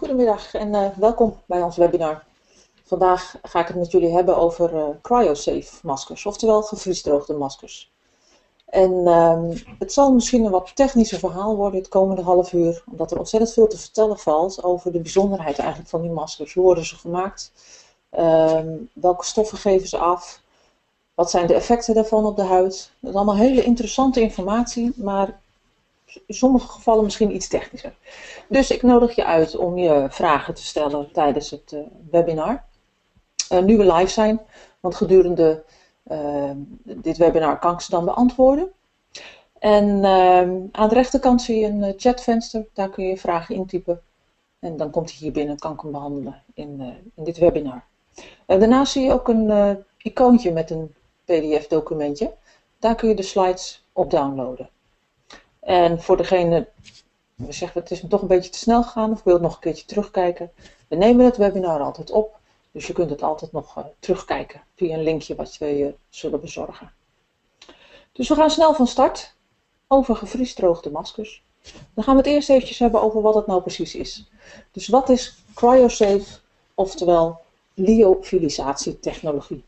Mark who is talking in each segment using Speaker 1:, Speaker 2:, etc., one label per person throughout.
Speaker 1: Goedemiddag en uh, welkom bij ons webinar. Vandaag ga ik het met jullie hebben over uh, cryosafe maskers, oftewel gevriesdroogde maskers. En uh, het zal misschien een wat technischer verhaal worden het komende half uur, omdat er ontzettend veel te vertellen valt over de bijzonderheid eigenlijk van die maskers. Hoe worden ze gemaakt? Ehm, welke stoffen geven ze af? Wat zijn de effecten daarvan op de huid? Dat is allemaal hele interessante informatie, maar in sommige gevallen misschien iets technischer. Dus ik nodig je uit om je vragen te stellen tijdens het uh, webinar. Uh, nu we live zijn, want gedurende uh, dit webinar kan ik ze dan beantwoorden. En aan de rechterkant zie je een chatvenster, daar kun je vragen intypen. En dan komt hij hier binnen, kan ik hem behandelen in, in dit webinar. daarnaast zie je ook een icoontje met een pdf-documentje. Daar kun je de slides op downloaden. En voor degene, zeggen het is toch een beetje te snel gegaan of wil het nog een keertje terugkijken. We nemen het webinar altijd op, dus je kunt het altijd nog uh, terugkijken via een linkje wat we je zullen bezorgen. Dus we gaan snel van start over gevriesdroogde maskers. Dan gaan we het eerst eventjes hebben over wat het nou precies is. Dus wat is CryoSafe, oftewel lyofilisatietechnologie?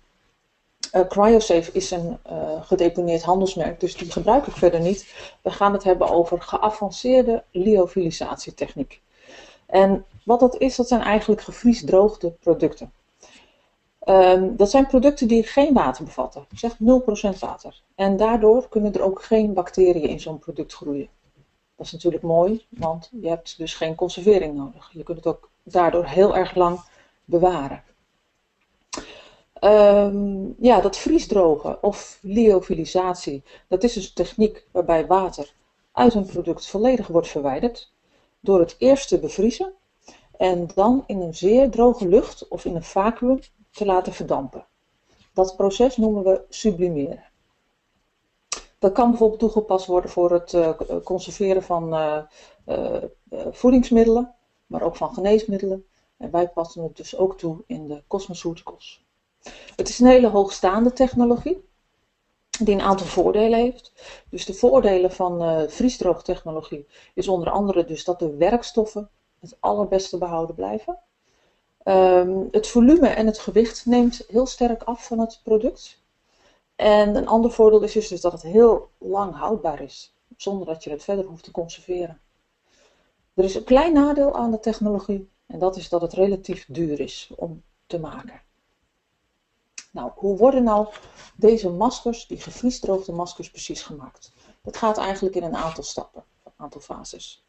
Speaker 1: Uh, CryoSafe is een uh, gedeponeerd handelsmerk, dus die gebruik ik verder niet. We gaan het hebben over geavanceerde lyofilisatietechniek. En wat dat is, dat zijn eigenlijk gevriesdroogde producten. Um, dat zijn producten die geen water bevatten, zeg 0% water. En daardoor kunnen er ook geen bacteriën in zo'n product groeien. Dat is natuurlijk mooi, want je hebt dus geen conservering nodig. Je kunt het ook daardoor heel erg lang bewaren. Um, ja, dat vriesdrogen of lyofilisatie, dat is dus een techniek waarbij water uit een product volledig wordt verwijderd door het eerst te bevriezen en dan in een zeer droge lucht of in een vacuüm te laten verdampen. Dat proces noemen we sublimeren. Dat kan bijvoorbeeld toegepast worden voor het uh, conserveren van uh, voedingsmiddelen, maar ook van geneesmiddelen. En wij passen het dus ook toe in de cosmeceuticals. Het is een hele hoogstaande technologie die een aantal voordelen heeft. Dus de voordelen van uh, vriesdroogtechnologie is onder andere dus dat de werkstoffen het allerbeste behouden blijven. Um, het volume en het gewicht neemt heel sterk af van het product. En een ander voordeel is dus dat het heel lang houdbaar is, zonder dat je het verder hoeft te conserveren. Er is een klein nadeel aan de technologie en dat is dat het relatief duur is om te maken. Nou, hoe worden nou deze maskers, die gevriesdroogde maskers, precies gemaakt? Dat gaat eigenlijk in een aantal stappen, een aantal fases.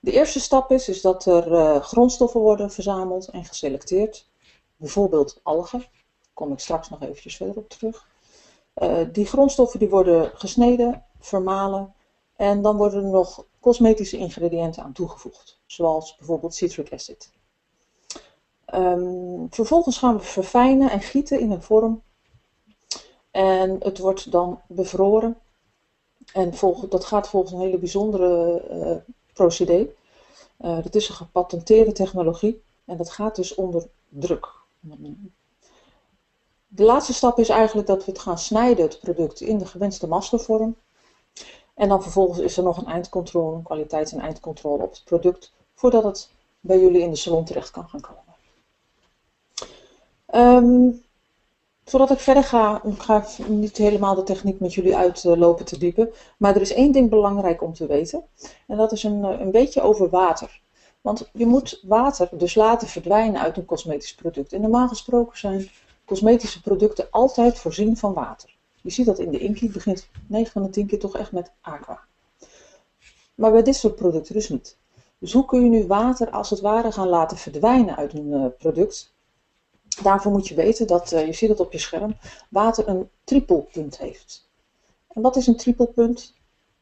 Speaker 1: De eerste stap is, is dat er uh, grondstoffen worden verzameld en geselecteerd. Bijvoorbeeld algen, daar kom ik straks nog eventjes verder op terug. Uh, die grondstoffen die worden gesneden, vermalen en dan worden er nog cosmetische ingrediënten aan toegevoegd, zoals bijvoorbeeld citric acid. Um, vervolgens gaan we verfijnen en gieten in een vorm. En het wordt dan bevroren. En dat gaat volgens een hele bijzondere uh, procedé. Uh, dat is een gepatenteerde technologie. En dat gaat dus onder druk. De laatste stap is eigenlijk dat we het gaan snijden, het product, in de gewenste maskervorm. En dan vervolgens is er nog een eindcontrole, een kwaliteits- en eindcontrole op het product, voordat het bij jullie in de salon terecht kan gaan komen. Um, voordat ik verder ga, ga ik niet helemaal de techniek met jullie uitlopen te diepen. Maar er is één ding belangrijk om te weten. En dat is een, een beetje over water. Want je moet water dus laten verdwijnen uit een cosmetisch product. En normaal gesproken zijn cosmetische producten altijd voorzien van water. Je ziet dat in de inkie begint 9 van de 10 keer toch echt met aqua. Maar bij dit soort producten dus niet. Dus hoe kun je nu water als het ware gaan laten verdwijnen uit een uh, product Daarvoor moet je weten dat, uh, je ziet het op je scherm, water een trippelpunt heeft. En wat is een trippelpunt?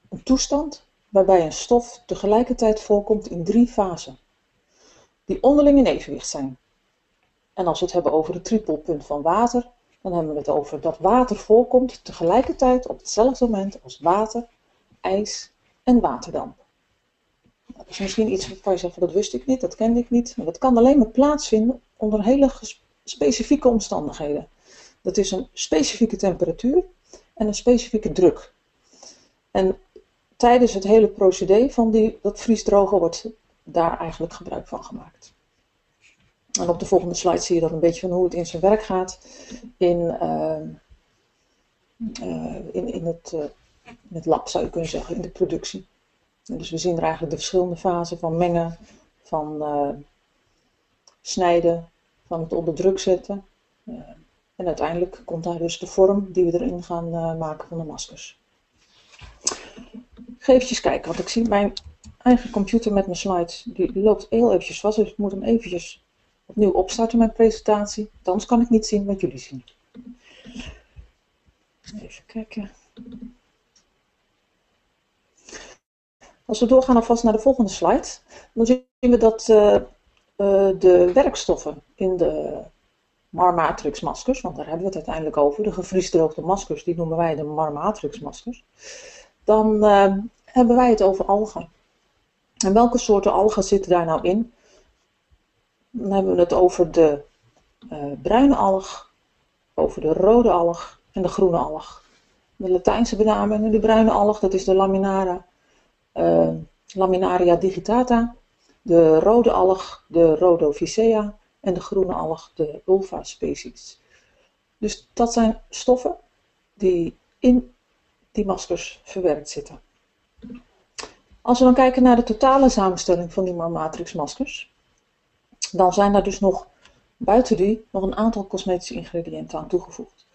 Speaker 1: Een toestand waarbij een stof tegelijkertijd voorkomt in drie fasen, die onderling in evenwicht zijn. En als we het hebben over het trippelpunt van water, dan hebben we het over dat water voorkomt tegelijkertijd op hetzelfde moment als water, ijs en waterdamp. Dat is misschien iets waarvan je zegt, dat wist ik niet, dat kende ik niet. Maar dat kan alleen maar plaatsvinden onder hele specifieke omstandigheden. Dat is een specifieke temperatuur en een specifieke druk. En tijdens het hele procedé van die, dat vriesdrogen wordt daar eigenlijk gebruik van gemaakt. En op de volgende slide zie je dan een beetje van hoe het in zijn werk gaat in, ehm, in, in, het, in het lab, zou je kunnen zeggen, in de productie. dus we zien er eigenlijk de verschillende fasen van mengen, van snijden, van het onder druk zetten. en uiteindelijk komt daar dus de vorm die we erin gaan maken van de maskers. Eventjes kijken, want ik zie mijn eigen computer met mijn slides, die loopt heel eventjes vast. Dus ik moet hem eventjes opnieuw opstarten, mijn presentatie. Anders kan ik niet zien wat jullie zien. Even kijken. Als we doorgaan alvast naar de volgende slide, dan zien we dat uh, de werkstoffen in de Mar-matrix maskers, want daar hebben we het uiteindelijk over, de gevriesdroogde maskers, die noemen wij de Mar-matrix maskers dan uh, hebben wij het over algen. En welke soorten algen zitten daar nou in? Dan hebben we het over de uh, bruine alg, over de rode alg en de groene alg. De Latijnse benaming, de bruine alg, dat is de Laminara, Laminaria digitata. De rode alg, de Rhodophycea. En de groene alg, de Ulva species. Dus dat zijn stoffen die in die maskers verwerkt zitten. Als we dan kijken naar de totale samenstelling van die matrix maskers, dan zijn daar dus nog buiten die nog een aantal cosmetische ingrediënten aan toegevoegd.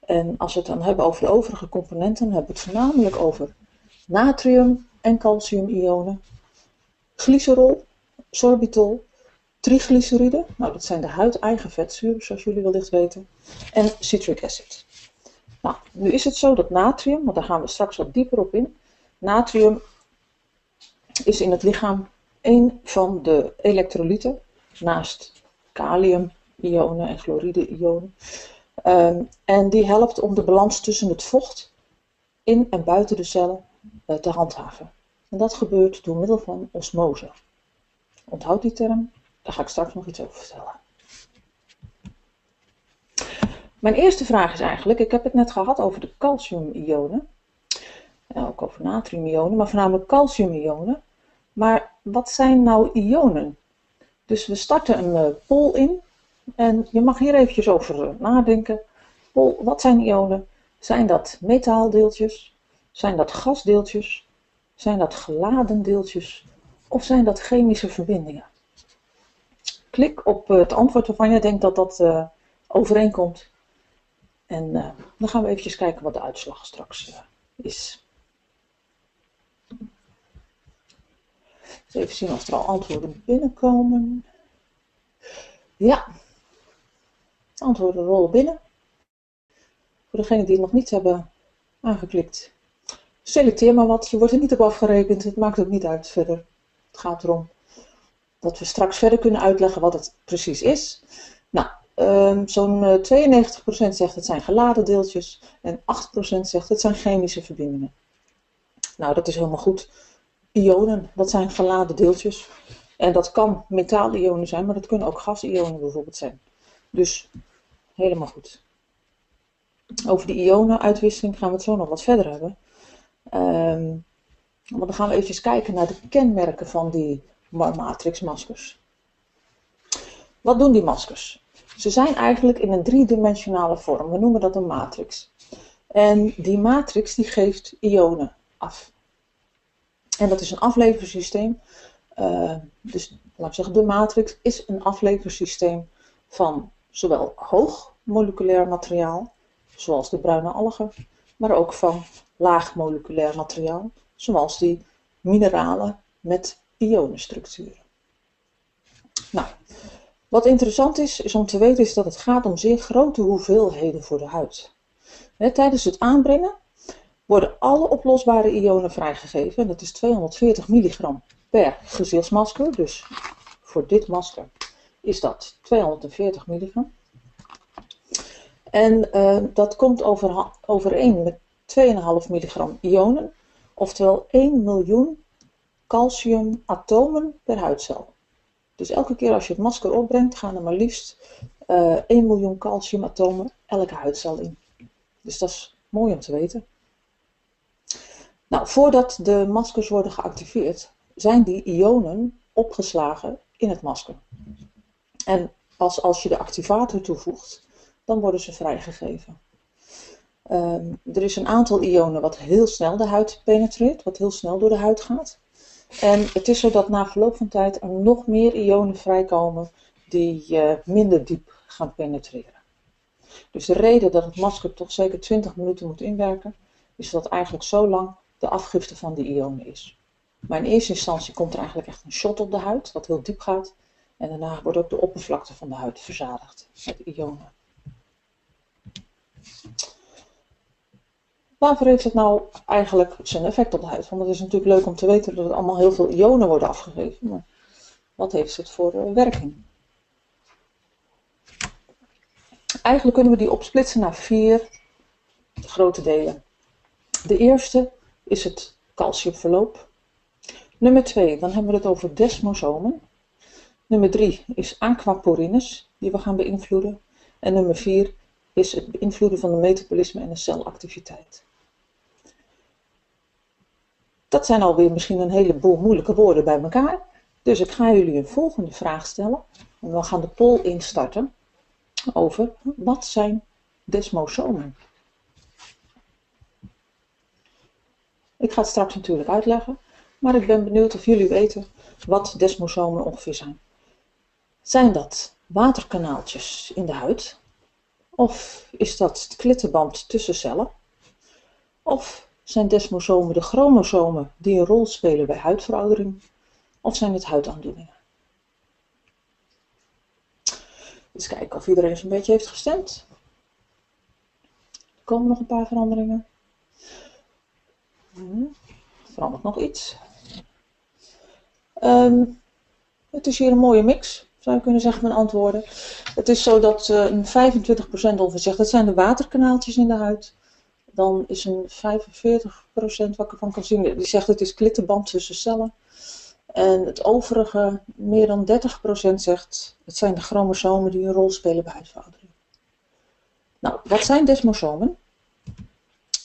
Speaker 1: En als we het dan hebben over de overige componenten, hebben we het voornamelijk over natrium en calciumionen, glycerol, sorbitol, triglyceride, nou dat zijn de huideigen vetzuren zoals jullie wellicht weten, en citric acid. Nou, nu is het zo dat natrium, want daar gaan we straks wat dieper op in. Natrium is in het lichaam een van de elektrolyten, naast kalium-ionen en chloride-ionen. Ehm, en die helpt om de balans tussen het vocht in en buiten de cellen uh, te handhaven. En dat gebeurt door middel van osmose. Onthoud die term, daar ga ik straks nog iets over vertellen. Mijn eerste vraag is eigenlijk, ik heb het net gehad over de calciumionen. Ja, ook over natriumionen, maar voornamelijk calciumionen. Maar wat zijn nou ionen? Dus we starten een uh, poll in. En je mag hier eventjes over uh, nadenken. Poll, wat zijn ionen? Zijn dat metaaldeeltjes? Zijn dat gasdeeltjes? Zijn dat geladen deeltjes? Of zijn dat chemische verbindingen? Klik op uh, het antwoord waarvan je denkt dat dat overeenkomt en uh, dan gaan we eventjes kijken wat de uitslag straks is. Even zien of er al antwoorden binnenkomen. Ja, antwoorden rollen binnen. Voor degenen die het nog niet hebben aangeklikt, selecteer maar wat. Je wordt er niet op afgerekend, het maakt ook niet uit verder. Het gaat erom dat we straks verder kunnen uitleggen wat het precies is. Nou, Um, Zo'n 92% eh, zegt het zijn geladen deeltjes en 8% zegt het zijn chemische verbindingen. Nou, dat is helemaal goed. Ionen, dat zijn geladen deeltjes. En dat kan metaalionen zijn, maar dat kunnen ook gasionen bijvoorbeeld zijn. Dus helemaal goed. Over die ionenuitwisseling gaan we het zo nog wat verder hebben. Um, maar dan gaan we even kijken naar de kenmerken van die matrixmaskers. Wat doen die maskers? Ze zijn eigenlijk in een driedimensionale vorm. We noemen dat een matrix. En die matrix die geeft ionen af. En dat is een afleversysteem. Uh, dus laat ik zeggen, de matrix is een afleversysteem van zowel hoog moleculair materiaal, zoals de bruine algen, maar ook van laag moleculair materiaal, zoals die mineralen met ionenstructuren. Nou, wat interessant is, is om te weten is dat het gaat om zeer grote hoeveelheden voor de huid. tijdens het aanbrengen worden alle oplosbare ionen vrijgegeven. En dat is 240 milligram per gezichtsmasker. Dus voor dit masker is dat 240 milligram. En uh, dat komt over, overeen met 2,5 milligram ionen. Oftewel 1 miljoen calciumatomen per huidcel. Dus elke keer als je het masker opbrengt, gaan er maar liefst uh, eh, 1 miljoen calciumatomen elke huidcel in. Dus dat is mooi om te weten. Nou, voordat de maskers worden geactiveerd, zijn die ionen opgeslagen in het masker. En pas als je de activator toevoegt, dan worden ze vrijgegeven. Ehm, er is een aantal ionen wat heel snel de huid penetreert, wat heel snel door de huid gaat. En het is zo dat na verloop van tijd er nog meer ionen vrijkomen die uh, minder diep gaan penetreren. Dus de reden dat het masker toch zeker 20 minuten moet inwerken, is dat eigenlijk zo lang de afgifte van die ionen is. Maar in eerste instantie komt er eigenlijk echt een shot op de huid, wat heel diep gaat. En daarna wordt ook de oppervlakte van de huid verzadigd met ionen. Waarvoor heeft het nou eigenlijk zijn effect op de huid? Want het is natuurlijk leuk om te weten dat er allemaal heel veel ionen worden afgegeven. Maar wat heeft het voor uh, werking? Eigenlijk kunnen we die opsplitsen naar vier grote delen. De eerste is het calciumverloop. Nummer twee, dan hebben we het over desmosomen. Nummer drie is aquaporines, die we gaan beïnvloeden. En nummer vier is het beïnvloeden van de metabolisme en de celactiviteit. Dat zijn alweer misschien een heleboel moeilijke woorden bij elkaar. Dus ik ga jullie een volgende vraag stellen. En we gaan de poll instarten over wat zijn desmosomen. Ik ga het straks natuurlijk uitleggen, maar ik ben benieuwd of jullie weten wat desmosomen ongeveer zijn. Zijn dat waterkanaaltjes in de huid? Of is dat het klittenband tussen cellen? Of zijn desmosomen de chromosomen die een rol spelen bij huidveroudering? Of zijn het huidaandoeningen? Eens kijken of iedereen zo'n beetje heeft gestemd. Er komen nog een paar veranderingen. Hmm, verandert nog iets. Um, het is hier een mooie mix, zou kunnen zeggen, van antwoorden. Het is zo dat uh, een 25% ongeveer zegt, dat zijn de waterkanaaltjes in de huid. Dan is een 45% wat ik ervan kan zien, die zegt het is klittenband tussen cellen. En het overige, meer dan 30% zegt, het zijn de chromosomen die een rol spelen bij huidveroudering. Nou, wat zijn desmosomen?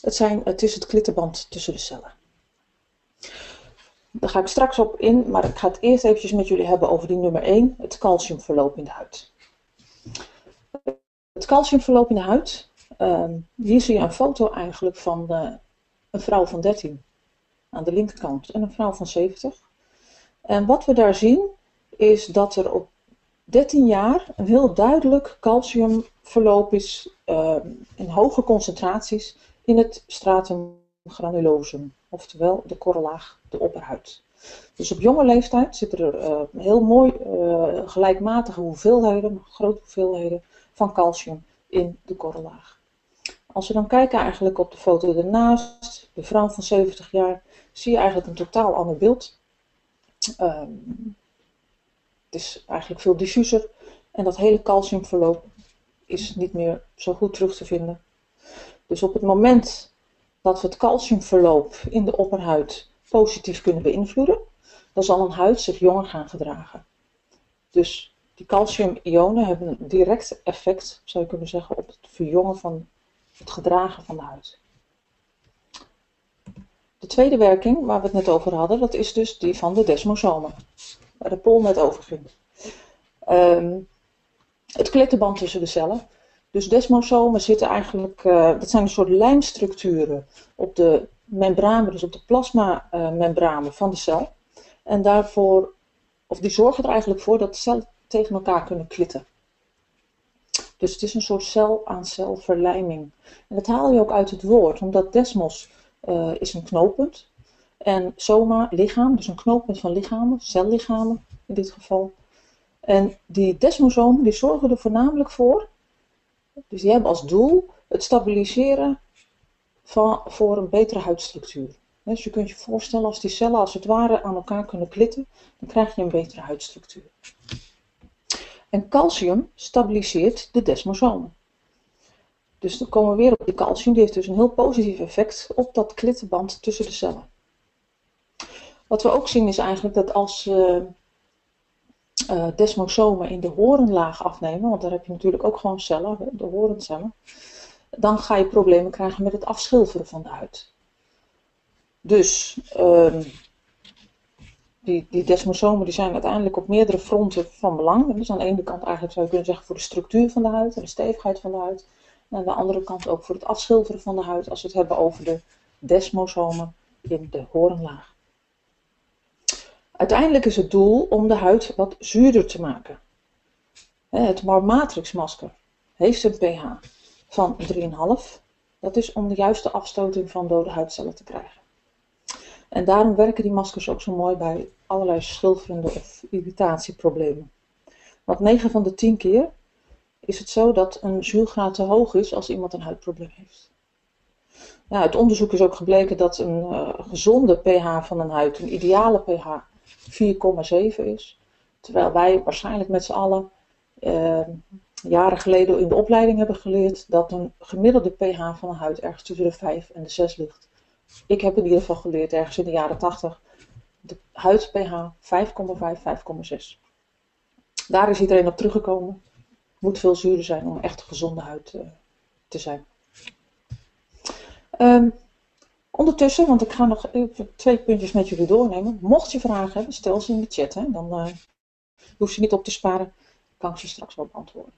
Speaker 1: Het, zijn, het is het klittenband tussen de cellen. Daar ga ik straks op in, maar ik ga het eerst eventjes met jullie hebben over die nummer 1, het calciumverloop in de huid. Het calciumverloop in de huid, uh, hier zie je een foto eigenlijk van uh, een vrouw van 13 aan de linkerkant en een vrouw van 70. En wat we daar zien is dat er op 13 jaar een heel duidelijk calciumverloop is uh, in hoge concentraties in het stratum granulosum, oftewel de korrelaag, de opperhuid. Dus op jonge leeftijd zitten er uh, heel mooi uh, gelijkmatige hoeveelheden, grote hoeveelheden van calcium in de korrelaag. Als we dan kijken eigenlijk op de foto ernaast, de vrouw van 70 jaar, zie je eigenlijk een totaal ander beeld. Um, het is eigenlijk veel diffuser en dat hele calciumverloop is niet meer zo goed terug te vinden. Dus op het moment dat we het calciumverloop in de opperhuid positief kunnen beïnvloeden, dan zal een huid zich jonger gaan gedragen. Dus die calciumionen hebben een direct effect, zou je kunnen zeggen, op het verjongen van het gedragen van de huid. De tweede werking, waar we het net over hadden, dat is dus die van de desmosomen, waar de pol net over ging. Um, het klittenband tussen de cellen. Dus desmosomen zitten eigenlijk, uh, dat zijn een soort lijmstructuren op de membranen, dus op de plasmamembranen van de cel. En daarvoor, of die zorgen er eigenlijk voor dat de cellen tegen elkaar kunnen klitten. Dus het is een soort cel-aan-cel verlijming. En dat haal je ook uit het woord, omdat desmos uh, is een knooppunt. En soma, lichaam, dus een knooppunt van lichamen, cellichamen in dit geval. En die desmosomen die zorgen er voornamelijk voor, dus die hebben als doel het stabiliseren van, voor een betere huidstructuur. Dus je kunt je voorstellen als die cellen als het ware aan elkaar kunnen klitten, dan krijg je een betere huidstructuur. En calcium stabiliseert de desmosomen. Dus dan komen we weer op die calcium. Die heeft dus een heel positief effect op dat klittenband tussen de cellen. Wat we ook zien is eigenlijk dat als uh, uh, desmosomen in de horenlaag afnemen, want daar heb je natuurlijk ook gewoon cellen, de horencellen, dan ga je problemen krijgen met het afschilferen van de huid. Dus um, die, die desmosomen die zijn uiteindelijk op meerdere fronten van belang. Dus aan de ene kant eigenlijk zou je kunnen zeggen voor de structuur van de huid en de stevigheid van de huid. En aan de andere kant ook voor het afschilferen van de huid als we het hebben over de desmosomen in de hoornlaag. Uiteindelijk is het doel om de huid wat zuurder te maken. Het Marmatrix-masker heeft een pH van 3,5. Dat is om de juiste afstoting van dode huidcellen te krijgen. En daarom werken die maskers ook zo mooi bij allerlei schilferende of irritatieproblemen. Want 9 van de 10 keer is het zo dat een zuurgraad te hoog is als iemand een huidprobleem heeft. Ja, uit onderzoek is ook gebleken dat een uh, gezonde pH van een huid, een ideale pH, 4,7 is. Terwijl wij waarschijnlijk met z'n allen uh, jaren geleden in de opleiding hebben geleerd dat een gemiddelde pH van een huid ergens tussen de 5 en de 6 ligt. Ik heb in ieder geval geleerd ergens in de jaren 80 de huid pH 5,5, 5,6. Daar is iedereen op teruggekomen. Moet veel zuurder zijn om echt gezonde huid uh, te zijn. Um, ondertussen, want ik ga nog even twee puntjes met jullie doornemen. Mocht je vragen hebben, stel ze in de chat. Hè, dan uh, hoef je niet op te sparen. Kan ik ze straks wel beantwoorden.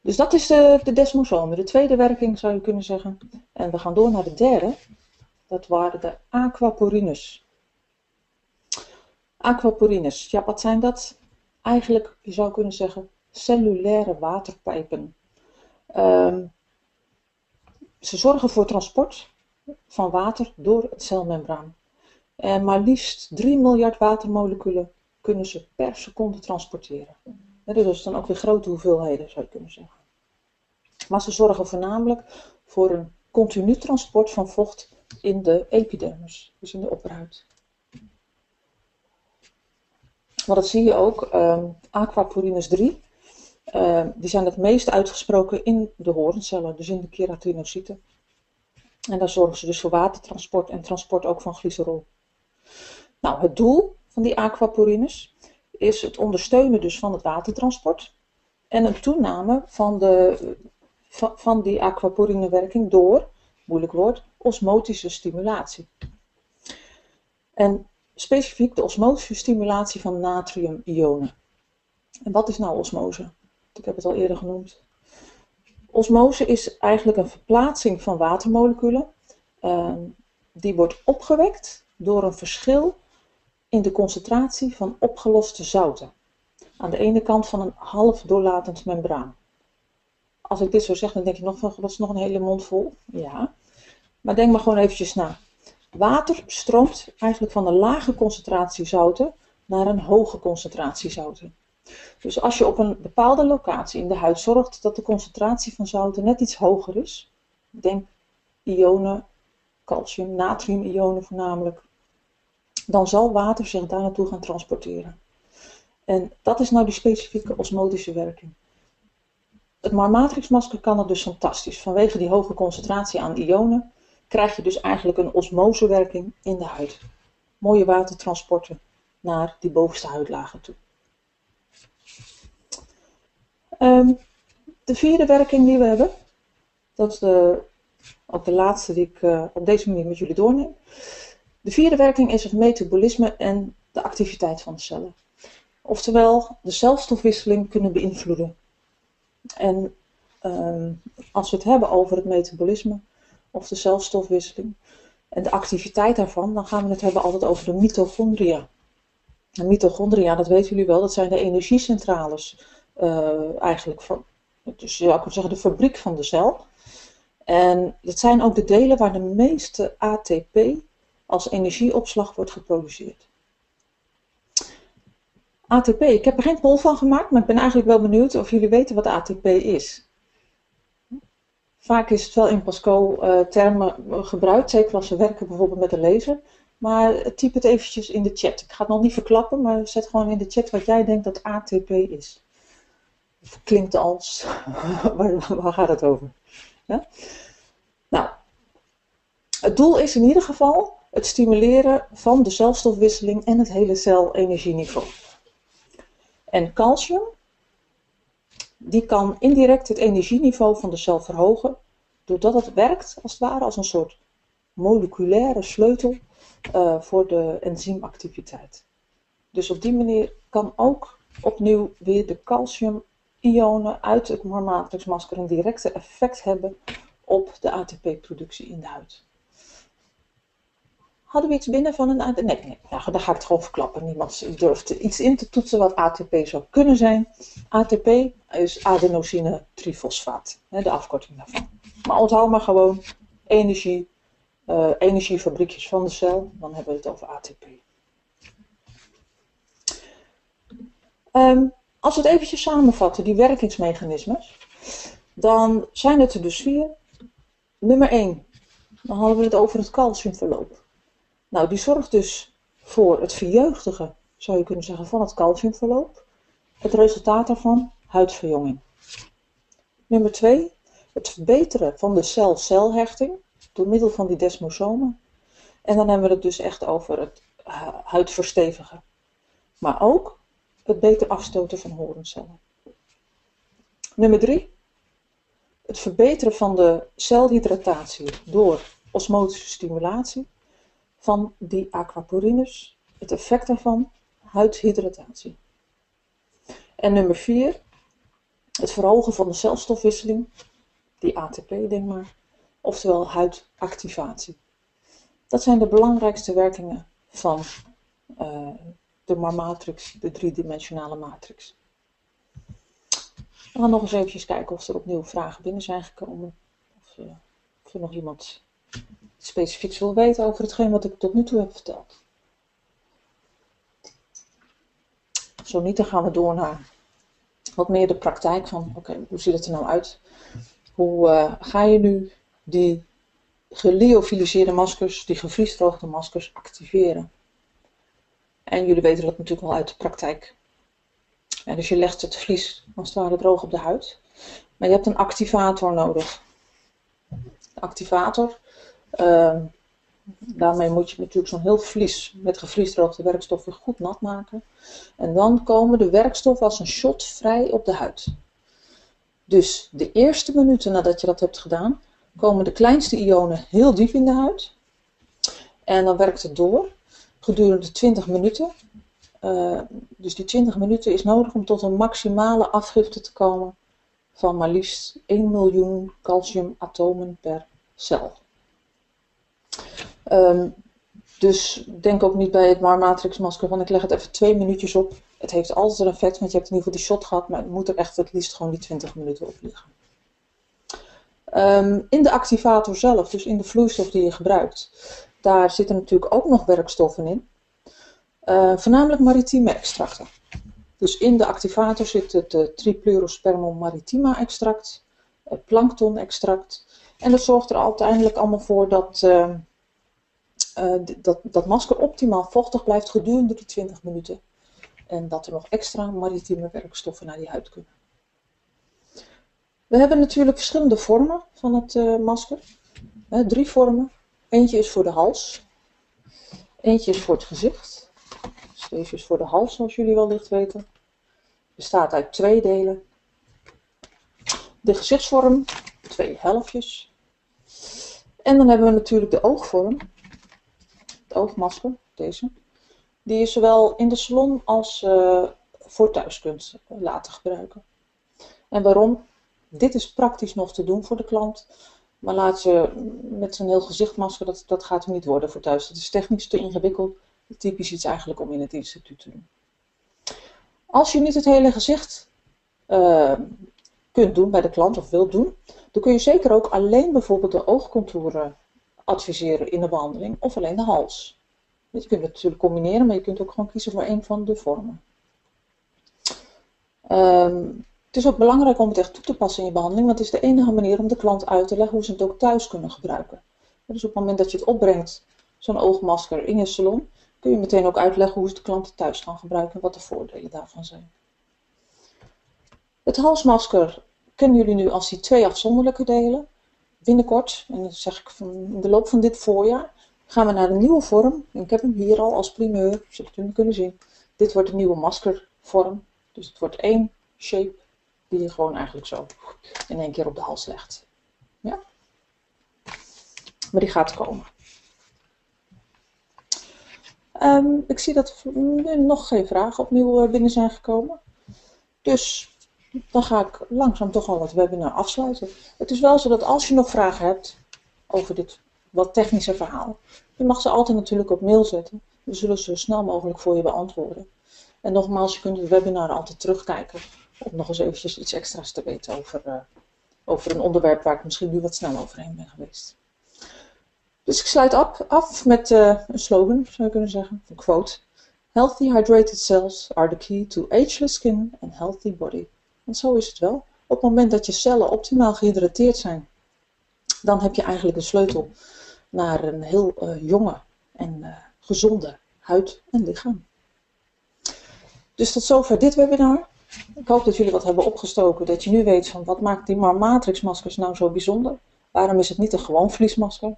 Speaker 1: Dus dat is de, de desmosomen, de tweede werking zou je kunnen zeggen. En we gaan door naar de derde. Dat waren de aquaporines. Aquaporines, ja wat zijn dat? Eigenlijk, je zou kunnen zeggen, cellulaire waterpijpen. Um, ze zorgen voor transport van water door het celmembraan. En maar liefst 3 miljard watermoleculen kunnen ze per seconde transporteren. Dus dat is dan ook weer grote hoeveelheden, zou je kunnen zeggen. Maar ze zorgen voornamelijk voor een continu transport van vocht in de epidermis, dus in de opperhuid. Maar dat zie je ook, um, aquaporines 3, um, die zijn het meest uitgesproken in de hoorncellen, dus in de keratinocyten. En daar zorgen ze dus voor watertransport en transport ook van glycerol. Nou, het doel van die aquaporines is het ondersteunen dus van het watertransport en een toename van, de, van, van die aquaporinewerking door, moeilijk woord, osmotische stimulatie. En specifiek de osmotische stimulatie van natriumionen. En wat is nou osmose? Ik heb het al eerder genoemd. Osmose is eigenlijk een verplaatsing van watermoleculen. Uh, die wordt opgewekt door een verschil in de concentratie van opgeloste zouten. Aan de ene kant van een half doorlatend membraan. Als ik dit zo zeg, dan denk je nog van, dat nog een hele mond vol. Ja. Maar denk maar gewoon eventjes na. Water stroomt eigenlijk van een lage concentratie zouten naar een hoge concentratie zouten. Dus als je op een bepaalde locatie in de huid zorgt dat de concentratie van zouten net iets hoger is, denk ionen, calcium, natriumionen voornamelijk, dan zal water zich daar naartoe gaan transporteren. En dat is nou die specifieke osmotische werking. Het Marmatrix-masker kan het dus fantastisch. Vanwege die hoge concentratie aan ionen krijg je dus eigenlijk een osmosewerking in de huid. Mooie watertransporten naar die bovenste huidlagen toe. Um, de vierde werking die we hebben, dat is de, ook de laatste die ik uh, op deze manier met jullie doorneem. De vierde werking is het metabolisme en de activiteit van de cellen. Oftewel, de celstofwisseling kunnen beïnvloeden. En um, als we het hebben over het metabolisme of de celstofwisseling en de activiteit daarvan, dan gaan we het hebben altijd over de mitochondria. De mitochondria, dat weten jullie wel, dat zijn de energiecentrales uh, eigenlijk van, dus ja, ik kan zeggen de fabriek van de cel. En dat zijn ook de delen waar de meeste ATP als energieopslag wordt geproduceerd. ATP, ik heb er geen poll van gemaakt, maar ik ben eigenlijk wel benieuwd of jullie weten wat ATP is. Vaak is het wel in Pasco-termen uh, gebruikt, zeker als we werken bijvoorbeeld met een laser. Maar typ het eventjes in de chat. Ik ga het nog niet verklappen, maar zet gewoon in de chat wat jij denkt dat ATP is klinkt als, waar, waar, gaat het over? Ja? Nou, het doel is in ieder geval het stimuleren van de celstofwisseling en het hele celenergieniveau. En calcium, die kan indirect het energieniveau van de cel verhogen, doordat het werkt als het ware als een soort moleculaire sleutel uh, voor de enzymactiviteit. Dus op die manier kan ook opnieuw weer de calciumionen uit het matrixmasker een directe effect hebben op de ATP-productie in de huid. Hadden we iets binnen van een ATP? Nee, nee nou, dan ga ik het gewoon verklappen. Niemand durft iets in te toetsen wat ATP zou kunnen zijn. ATP is adenosine trifosfaat, de afkorting daarvan. Maar onthoud maar gewoon energie, uh, energiefabriekjes van de cel, dan hebben we het over ATP. Um, als we het eventjes samenvatten, die werkingsmechanismes, dan zijn het er dus vier. Nummer 1, dan hadden we het over het calciumverloop. Nou, die zorgt dus voor het verjeugdigen, zou je kunnen zeggen, van het calciumverloop. Het resultaat daarvan, huidverjonging. Nummer 2, het verbeteren van de cel-celhechting door middel van die desmosomen. En dan hebben we het dus echt over het uh, huidverstevigen. Maar ook het beter afstoten van horencellen. Nummer 3, het verbeteren van de celhydratatie door osmotische stimulatie van die aquaporines, het effect daarvan, huidhydratatie. En nummer 4, het verhogen van de celstofwisseling, die ATP denk maar, oftewel huidactivatie. Dat zijn de belangrijkste werkingen van uh, de matrix, de driedimensionale matrix. We gaan nog eens eventjes kijken of er opnieuw vragen binnen zijn gekomen. Of, uh, of er nog iemand specifieks wil weten over hetgeen wat ik tot nu toe heb verteld. Zo niet, dan gaan we door naar wat meer de praktijk van, oké, hoe ziet het er nou uit? Hoe uh, ga je nu die geliofiliseerde maskers, die gevriesdroogde maskers, activeren? En jullie weten dat natuurlijk wel uit de praktijk. Dus je legt het vlies als het ware droog op de huid. Maar je hebt een activator nodig. De activator, uh, daarmee moet je natuurlijk zo'n heel vlies met gevriesdroogde werkstof weer goed nat maken. En dan komen de werkstoffen als een shot vrij op de huid. Dus de eerste minuten nadat je dat hebt gedaan, komen de kleinste ionen heel diep in de huid. En dan werkt het door gedurende 20 minuten. Uh, dus die 20 minuten is nodig om tot een maximale afgifte te komen van maar liefst 1 miljoen calciumatomen per cel. Um, dus denk ook niet bij het matrixmasker van ik leg het even twee minuutjes op. Het heeft altijd een effect, want je hebt in ieder geval die shot gehad, maar het moet er echt het liefst gewoon die 20 minuten op liggen. Um, in de activator zelf, dus in de vloeistof die je gebruikt, daar zitten natuurlijk ook nog werkstoffen in. Uh, voornamelijk maritieme extracten. Dus in de activator zit het uh, Tripleurospermum maritima extract, plankton extract. En dat zorgt er uiteindelijk allemaal voor dat, uh, dat dat masker optimaal vochtig blijft gedurende die 20 minuten. En dat er nog extra maritieme werkstoffen naar die huid kunnen. We hebben natuurlijk verschillende vormen van het masker. drie vormen. Eentje is voor de hals. Eentje is voor het gezicht. Dus deze is voor de hals, zoals jullie wellicht weten. Bestaat uit twee delen. De gezichtsvorm, twee helftjes. En dan hebben we natuurlijk de oogvorm. Het oogmasker, deze. Die je zowel in de salon als uh, voor thuis kunt laten gebruiken. En waarom? Dit is praktisch nog te doen voor de klant. Maar laat je met zo'n heel gezichtmasker, dat, dat gaat er niet worden voor thuis. Dat is technisch te ingewikkeld. Typisch iets eigenlijk om in het instituut te doen. Als je niet het hele gezicht uh, kunt doen bij de klant of wilt doen, dan kun je zeker ook alleen bijvoorbeeld de oogcontouren adviseren in de behandeling of alleen de hals. Je kunt het natuurlijk combineren, maar je kunt ook gewoon kiezen voor een van de vormen. Um, het is ook belangrijk om het echt toe te passen in je behandeling, want het is de enige manier om de klant uit te leggen hoe ze het ook thuis kunnen gebruiken. Dus op het moment dat je het opbrengt, zo'n oogmasker in je salon, kun je meteen ook uitleggen hoe ze de klant het thuis gaan gebruiken en wat de voordelen daarvan zijn. Het halsmasker kennen jullie nu als die twee afzonderlijke delen. Binnenkort, en dat zeg ik van, in de loop van dit voorjaar, gaan we naar een nieuwe vorm. Ik heb hem hier al als primeur, zodat jullie kunnen zien. Dit wordt een nieuwe maskervorm. Dus het wordt één shape die je gewoon eigenlijk zo in één keer op de hals legt. Ja? Maar die gaat komen. Ehm, ik zie dat er nog geen vragen opnieuw eh, binnen zijn gekomen. Dus dan ga ik langzaam toch al het webinar afsluiten. Het is wel zo dat als je nog vragen hebt over dit wat technische verhaal, je mag ze altijd natuurlijk op mail zetten. We zullen ze zo snel mogelijk voor je beantwoorden. En nogmaals, je kunt het webinar altijd terugkijken om nog eens eventjes iets extra's te weten over, uh, over een onderwerp waar ik misschien nu wat snel overheen ben geweest. Dus ik sluit af, af met uh, een slogan, zou je kunnen zeggen, een quote. Healthy hydrated cells are the key to ageless skin and healthy body. Want zo is het wel. Op het moment dat je cellen optimaal gehydrateerd zijn, dan heb je eigenlijk een sleutel naar een heel uh, jonge en gezonde huid en lichaam. Dus tot zover dit webinar. Ik hoop dat jullie wat hebben opgestoken, dat je nu weet van wat maakt die matrixmaskers nou zo bijzonder. Waarom is het niet een gewoon vliesmasker?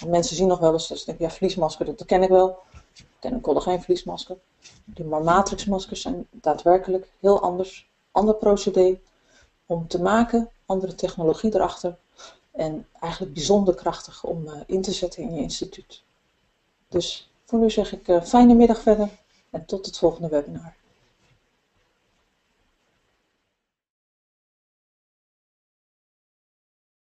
Speaker 1: Want mensen zien nog wel eens, dus denken, ja vliesmasker, dat ken ik wel. Ik ken een collageenvliesmasker. Die matrixmaskers zijn daadwerkelijk heel anders. Ander procedé om te maken, andere technologie erachter. En eigenlijk bijzonder krachtig om uh, in te zetten in je instituut. Dus voor nu zeg ik uh, fijne middag verder en tot het volgende webinar.